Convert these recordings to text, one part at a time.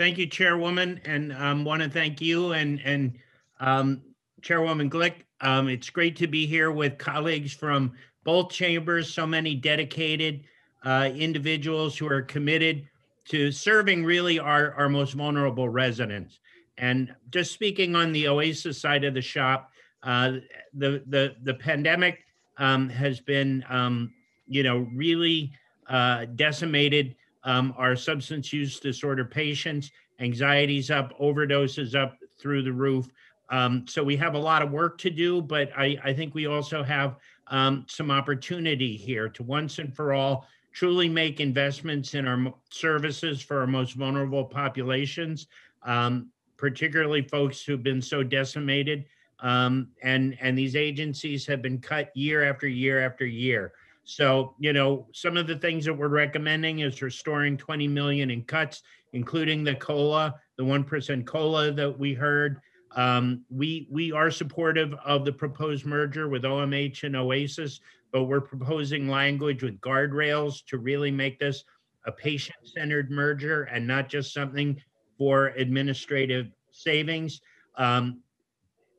Thank you, Chairwoman, and um, want to thank you and and um, Chairwoman Glick. Um, it's great to be here with colleagues from both chambers. So many dedicated uh, individuals who are committed to serving really our our most vulnerable residents. And just speaking on the OASAS side of the shop, uh, the the the pandemic um, has been um, you know really uh, decimated um, our substance use disorder patients. Anxiety's up, overdoses up through the roof. Um, so we have a lot of work to do, but I, I think we also have um, some opportunity here to once and for all truly make investments in our services for our most vulnerable populations, um, particularly folks who've been so decimated. Um, and and these agencies have been cut year after year after year. So, you know, some of the things that we're recommending is restoring 20 million in cuts, including the COLA, the 1% COLA that we heard. Um, we, we are supportive of the proposed merger with OMH and OASAS, but we're proposing language with guardrails to really make this a patient-centered merger and not just something for administrative savings. Um,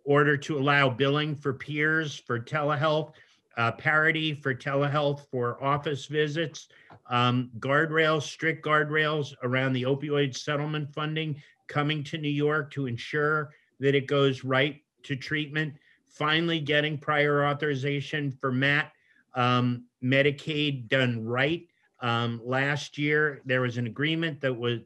order to allow billing for peers for telehealth uh, parity for telehealth for office visits, um, guardrails, strict guardrails around the opioid settlement funding coming to New York to ensure that it goes right to treatment. Finally, getting prior authorization for MAT um, Medicaid done right. Um, last year, there was an agreement that was,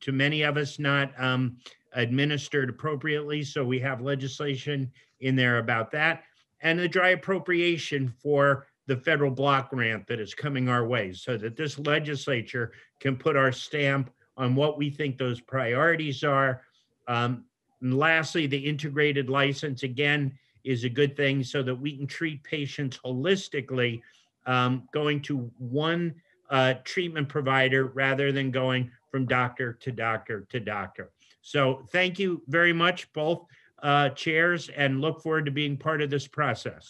to many of us, not um, administered appropriately. So we have legislation in there about that and the dry appropriation for the federal block grant that is coming our way so that this legislature can put our stamp on what we think those priorities are. Um, and lastly, the integrated license again is a good thing so that we can treat patients holistically, um, going to one uh, treatment provider rather than going from doctor to doctor to doctor. So thank you very much, both uh, chairs and look forward to being part of this process.